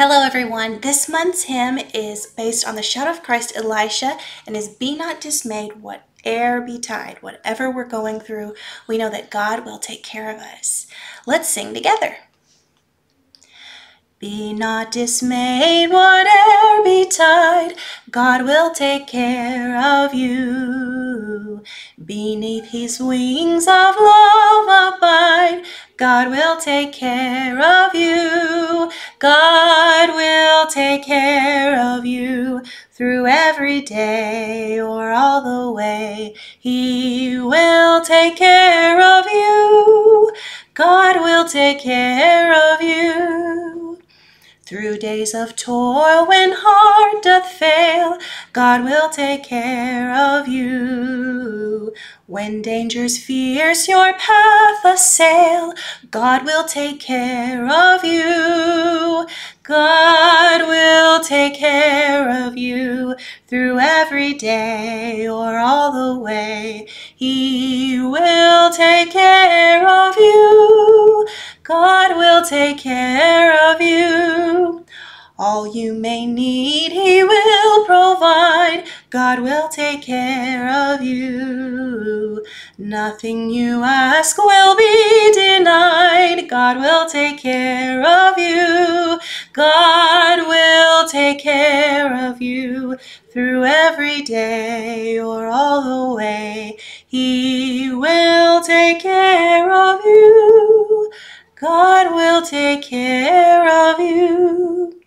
Hello, everyone. This month's hymn is based on the Shadow of Christ, Elisha, and is Be not dismayed, whate'er betide, whatever we're going through, we know that God will take care of us. Let's sing together. Be not dismayed, whate'er betide, God will take care of you. Beneath his wings of love abide, God will take care of you. God will take care of you through every day o'er all the way. He will take care of you. God will take care of you. Through days of toil when heart doth fail, God will take care of you. When dangers fierce your path assail, God will take care of you. God will take care of you through every day o'er all the way. He will take care of you. God will take care of you. All you may need, He will provide. God will take care of you. Nothing you ask will be denied. God will take care of you. God will take care of you through every day o'er all the way. He will take care of you. God will take care of you.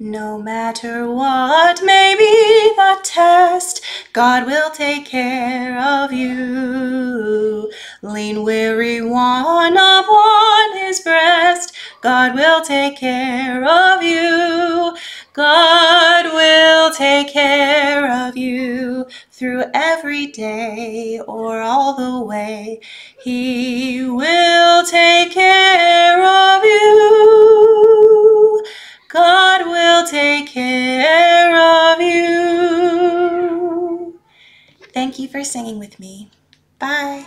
No matter what may be the test, God will take care of you. Lean weary one upon his breast, God will take care of you. God will take care of you through every day o'er all the way. He will take take care of you. Thank you for singing with me. Bye.